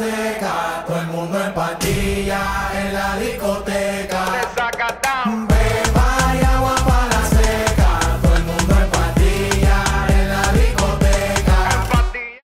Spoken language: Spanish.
seca, todo el mundo en pandilla, en la discoteca.